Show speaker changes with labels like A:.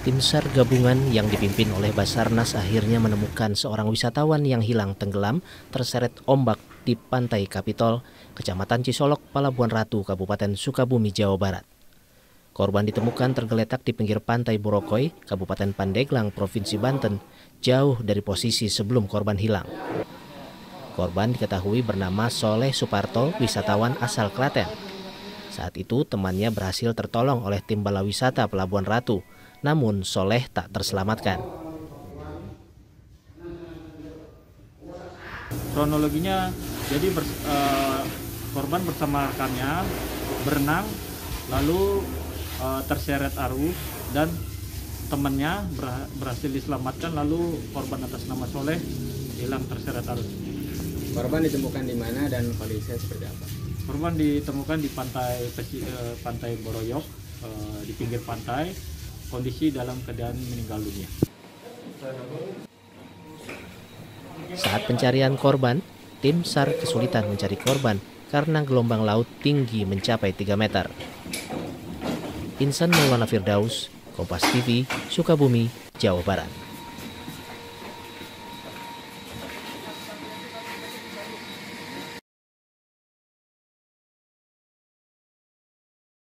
A: Tim SAR gabungan yang dipimpin oleh Basarnas akhirnya menemukan seorang wisatawan yang hilang tenggelam terseret ombak di Pantai Kapitol, Kecamatan Cisolok, Palabuhan Ratu, Kabupaten Sukabumi, Jawa Barat. Korban ditemukan tergeletak di pinggir pantai Borokoy, Kabupaten Pandeglang, Provinsi Banten, jauh dari posisi sebelum korban hilang. Korban diketahui bernama Soleh Suparto, wisatawan asal Klaten. Saat itu temannya berhasil tertolong oleh tim bala wisata Pelabuhan Ratu, namun Soleh tak terselamatkan.
B: Kronologinya, jadi ber, uh, korban bersama rekannya berenang, lalu uh, terseret arus dan temannya berhasil diselamatkan, lalu korban atas nama Soleh hilang terseret arus.
C: Korban ditemukan di mana dan kondisinya seperti apa?
B: Korban ditemukan di pantai uh, pantai Boroyok, uh, di pinggir pantai kondisi dalam keadaan meninggal dunia.
A: Saat pencarian korban, tim SAR kesulitan mencari korban karena gelombang laut tinggi mencapai 3 meter. Insan Maulana Firdaus, Kompas TV, Sukabumi, Jawa Barat.